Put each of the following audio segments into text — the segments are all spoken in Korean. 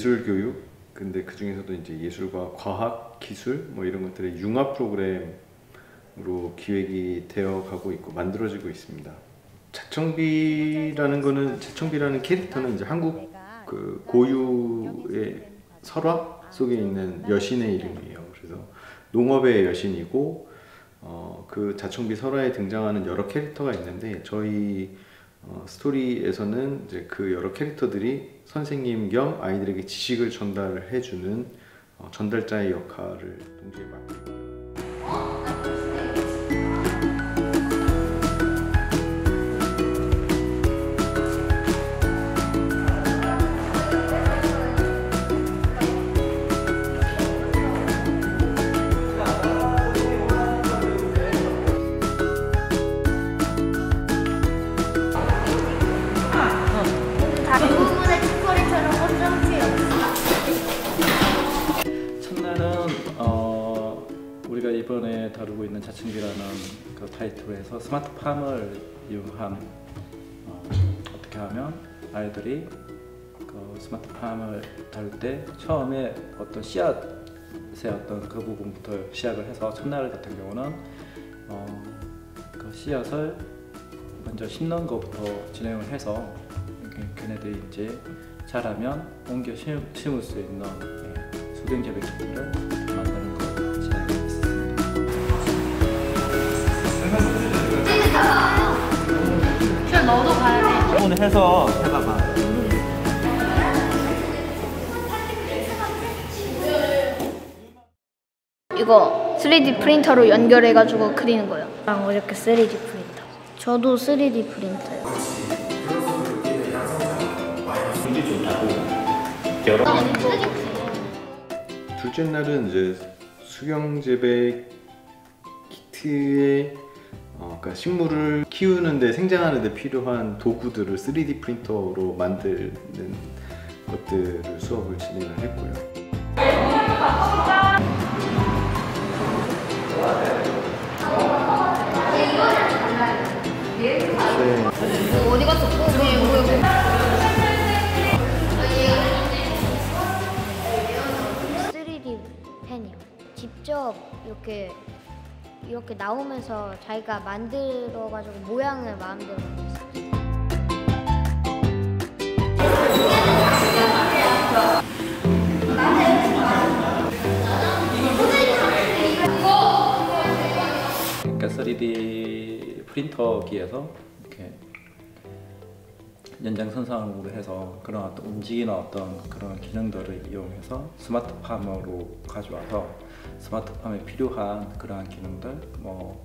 예술 교육 근데 그 중에서도 이제 예술과 과학, 기술 뭐 이런 것들의 융합 프로그램으로 기획이 되어 가고 있고 만들어지고 있습니다. 자청비라는 거는 자청비라는 캐릭터는 이제 한국 그 고유의 설화 속에 있는 여신의 이름이에요. 그래서 농업의 여신이고 어, 그 자청비 설화에 등장하는 여러 캐릭터가 있는데 저희 어, 스토리에서는 이제 그 여러 캐릭터들이 선생님 겸 아이들에게 지식을 전달해주는 어, 전달자의 역할을 동시에 맡고. 대 이번에 다루고 있는 자칭비라는 그 타이틀에서 스마트팜을 이용한 어, 어떻게 하면 아이들이 그 스마트팜을 다룰 때 처음에 어떤 씨앗의 어떤 그 부분부터 시작을 해서 첫날 같은 경우는 어, 그 씨앗을 먼저 심는 것부터 진행을 해서 걔네들이 이제 자라면 옮겨 심- 심을 수 있는 예, 수경재 백기들을 저 너도 가야 돼. 오늘 해서 해봐봐. 이거 3D 프린터로 연결해가지고 그리는 거예요. 아, 어저께 3D 프린터. 저도 3D 프린터요. 둘째 날은 이제 수경 재배 키트에 어, 그러니까 식물을 키우는데 생장하는데 필요한 도구들을 3D 프린터로 만드는 것들을 수업을 진행을 했고요. 네. 어디 갔어? 왜, 왜, 왜? 3D 펜이요. 직접 이렇게 이렇게 나오면서 자기가 만들어가지고 모양을 마음대로 만들었어요. 그러니까 3D 프린터기에서 이렇게 연장선상으로 해서 그런 어떤 움직이는 어떤 그런 기능들을 이용해서 스마트팜으로 가져와서 스마트팜에 필요한 그러한 기능들 뭐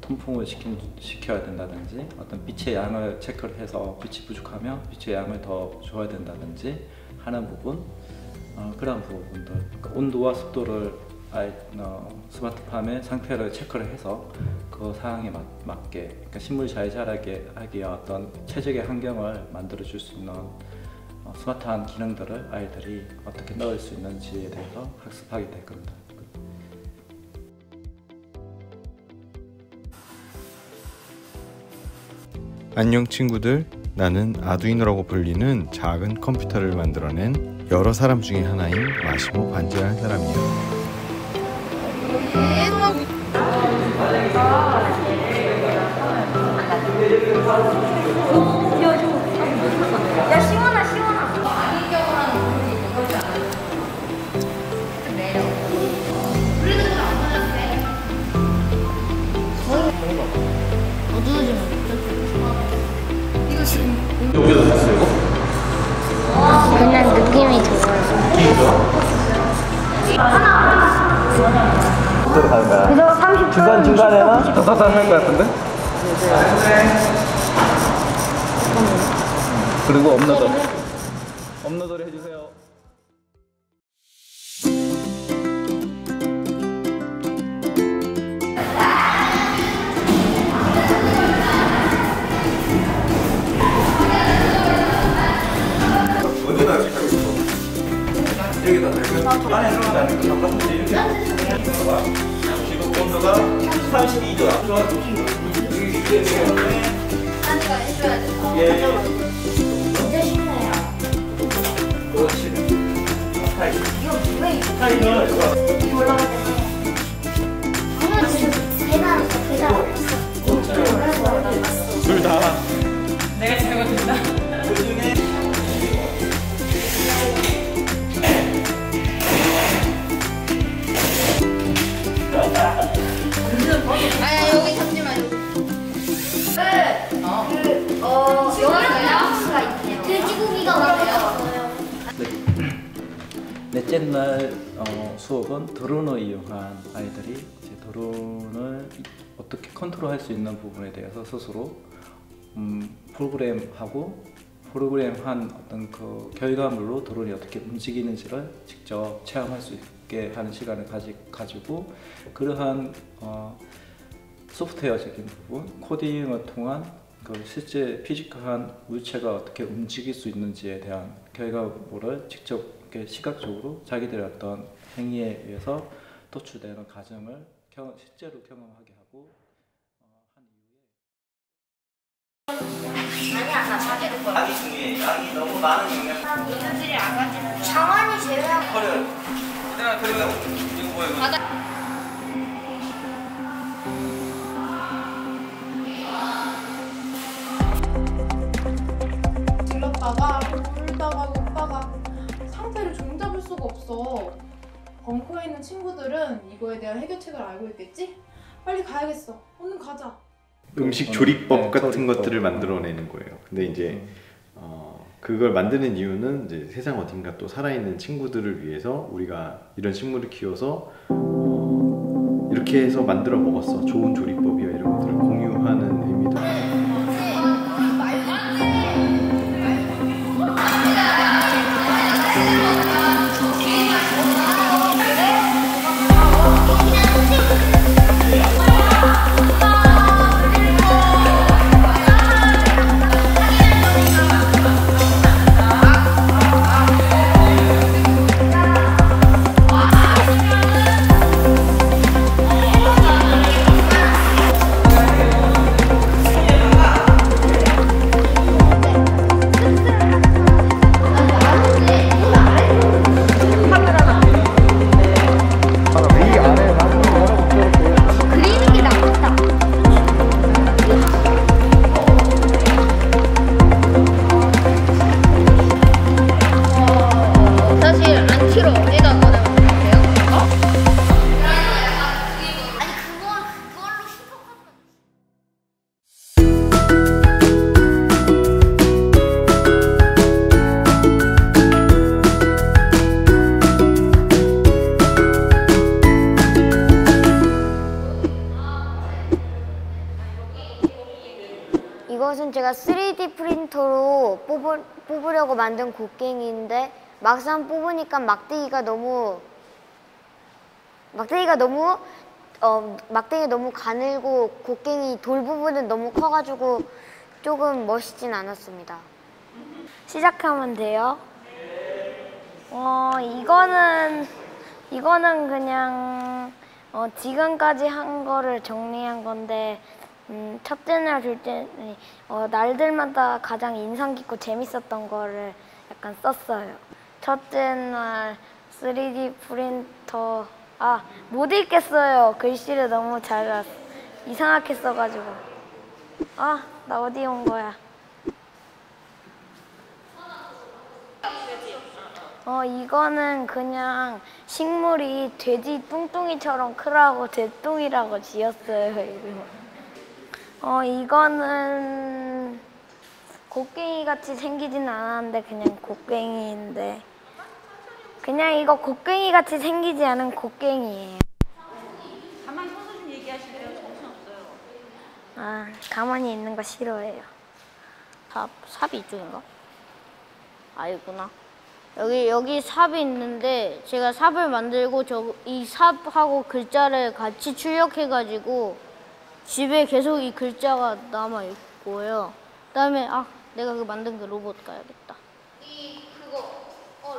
통풍을 시킨, 시켜야 된다든지 어떤 빛의 양을 체크를 해서 빛이 부족하면 빛의 양을 더 줘야 된다든지 하는 부분 어, 그런 부분들 그러니까 온도와 습도를 아이, 어, 스마트팜의 상태를 체크를 해서 그 상황에 맞, 맞게 그러니까 식물이 잘 자라게 하기 위한 어떤 최적의 환경을 만들어 줄 수 있는 어, 스마트한 기능들을 아이들이 어떻게 넣을 수 있는지에 대해서 학습하게 될 겁니다. 안녕 친구들. 나는 아두이노라고 불리는 작은 컴퓨터를 만들어낸 여러 사람 중에 하나인 마시모 반지라는 사람이에요 야, 시원 하. 그냥 느낌이 좋아요. 어떻게 하는 거야? 그래서 30분 중간 중간에는 따따따 할것 같은데? 그리고 업로드 업로드를 해주세요. 지금 온도가 32도야. 내가 해줘야 돼. 예. 진짜 쉽네요. 그렇지. 스타일. 이거 왜 스타일은 이거. 이렇게 때는 저는 지금 계단 계단 안 했어. 그래서 올라갔어. 둘 다. 넷째 날 어, 수업은 드론을 이용한 아이들이 이제 드론을 어떻게 컨트롤할 수 있는 부분에 대해서 스스로 음, 프로그램하고 프로그램한 어떤 그 결과물로 드론이 어떻게 움직이는지를 직접 체험할 수 있게 하는 시간을 가지, 가지고 그러한 어, 소프트웨어적인 부분, 코딩을 통한 그 실제 physical한 물체가 어떻게 움직일 수 있는지에 대한 결과물을 직접 이렇게 시각적으로 자기들의 어떤 행위에 의해서 도출되는 과정을 경험, 실제로 경험하게 하고 어, 한 이후에 아니야 나 자기도 걸. 약이 중요해. 약이 너무 많은 영양. 이들이 안 가지는. 장안이 제외하고. 버려. 그다음 그리고 이거 뭐야 이 없어. 벙커에 있는 친구들은 이거에 대한 해결책을 알고 있겠지? 빨리 가야겠어. 얼른 가자. 음식 조리법 네, 같은 조리법. 것들을 만들어내는 거예요. 근데 이제 어, 그걸 만드는 이유는 이제 세상 어딘가 또 살아있는 친구들을 위해서 우리가 이런 식물을 키워서 어, 이렇게 해서 만들어 먹었어. 좋은 조리법 제가 3D 프린터로 뽑으, 뽑으려고 만든 곡괭이인데 막상 뽑으니까 막대기가 너무 막대기가 너무 어 막대기 너무 가늘고 곡괭이 돌 부분은 너무 커가지고 조금 멋있진 않았습니다. 시작하면 돼요. 어 이거는 이거는 그냥 어, 지금까지 한 거를 정리한 건데 음, 첫째 날, 둘째 날, 어, 날들마다 가장 인상 깊고 재밌었던 거를 약간 썼어요. 첫째 날 3D 프린터 아 못 읽겠어요. 글씨를 너무 잘 놨- 이상하게 써가지고 아 나 어디 온 거야? 어 이거는 그냥 식물이 돼지 뚱뚱이처럼 크라고 돼뚱이라고 지었어요 이름. 어 이거는 곡괭이 같이 생기진 않았는데 그냥 곡괭이인데 그냥 이거 곡괭이 같이 생기지 않은 곡괭이에요. 가만히 서서 좀 얘기하시래요. 정신 없어요. 아 가만히 있는 거 싫어해요. 삽, 삽이 이쪽인가? 아니구나. 여기 여기 삽이 있는데 제가 삽을 만들고 저 이 삽하고 글자를 같이 출력해가지고 집에 계속 이 글자가 남아 있고요. 그다음에 아 내가 그 만든 그 로봇 가야겠다. 이 그거 어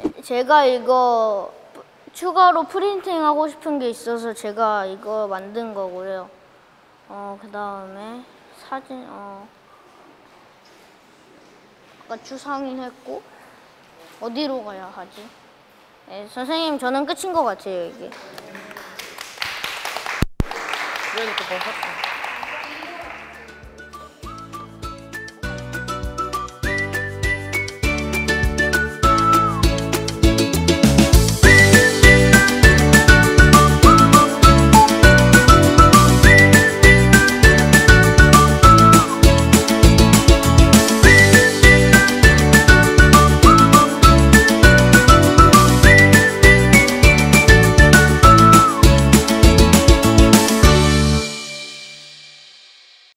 로봇. 제가 이거 추가로 프린팅 하고 싶은 게 있어서 제가 이거 만든 거고요. 어 그다음에 사진 어 아까 주상인 했고 어디로 가야 하지? 네, 선생님 저는 끝인 것 같아요 이게. 그러니까 뭐